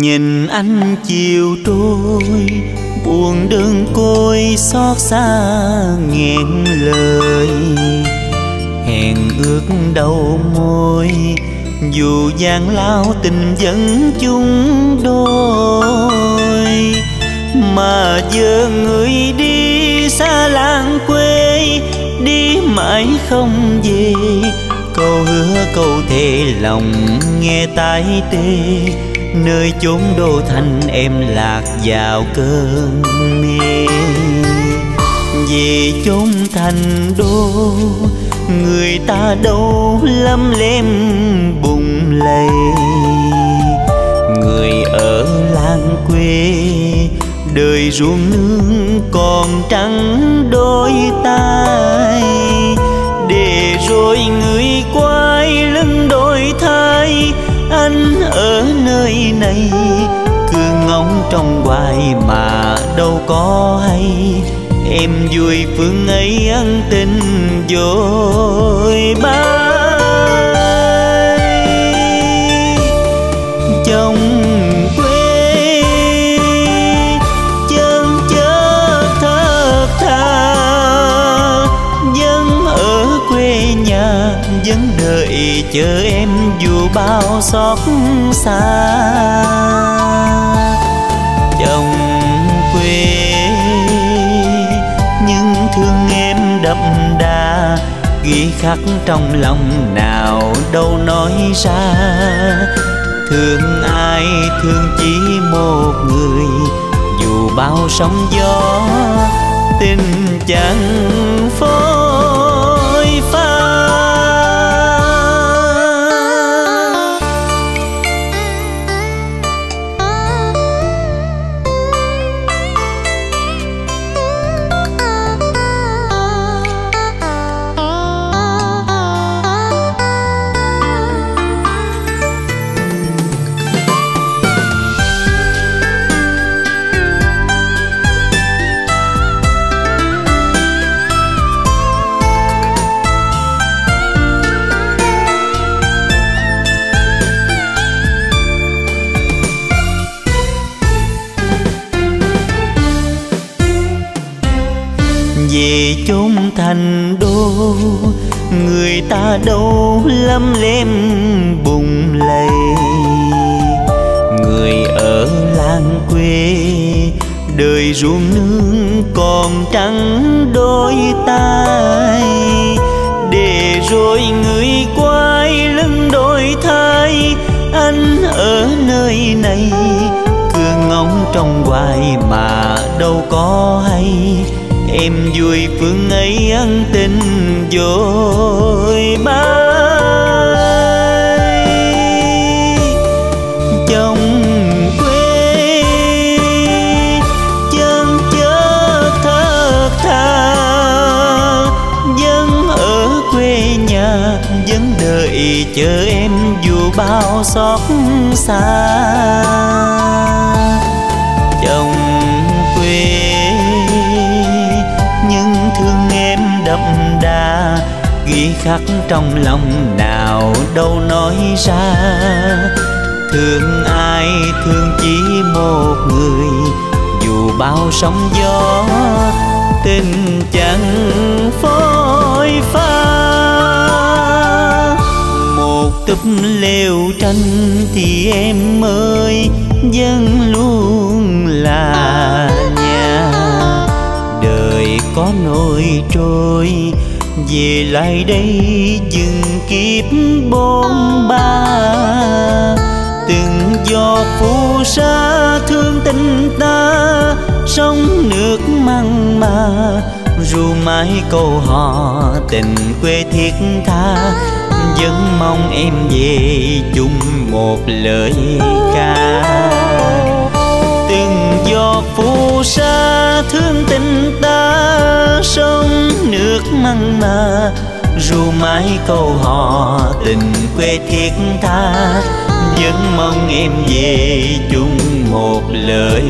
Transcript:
Nhìn anh chiều trôi, Buồn đơn côi, xót xa, nghẹn lời. Hẹn ước đầu môi, Dù gian lao tình vẫn chung đôi. Mà giờ người đi xa làng quê, Đi mãi không về. Câu hứa câu thề lòng nghe tai tê nơi chốn đô thành em lạc vào cơn mê về chốn thành đô, người ta đâu lắm lem bùng lầy. Người ở làng quê, đời ruộng nương còn trắng đôi ta. Ở nơi này, cứ ngóng trong hoài mà đâu có hay. Em vui phương ấy ân tình dối bao vẫn đợi chờ em dù bao xót xa. Chồng quê nhưng thương em đậm đà. Ghi khắc trong lòng nào đâu nói ra. Thương ai thương chỉ một người. Dù bao sóng gió, tình chẳng phôi. Chung thành đô, người ta đâu lắm lem bùng lầy. Người ở làng quê, đời ruộng nương còn trắng đôi tay để rồi người quay lưng đổi thay, anh ở nơi này, cứ ngóng trong hoài mà đâu có hay em vui phương ấy ăn tình vội bay trong quê chân chớ thất tha dân ở quê nhà, vẫn đợi chờ em dù bao xót xa. Đậm đà ghi khắc trong lòng nào đâu nói ra. Thương ai, thương chỉ một người, dù bao sóng gió, tình chẳng phôi pha. Một túp lều tranh thì em ơi vẫn luôn có nỗi trôi, về lại đây dừng kiếp bôn ba. Từng giọt phù sa thương tình ta sông nước măng mà, ru mãi câu hò tình quê thiết tha. Vẫn mong em về chung một lời ca. Từng giọt phù sa thương tình mặn mà ru mãi câu hò tình quê thiết tha. Vẫn mong em về chung một lời.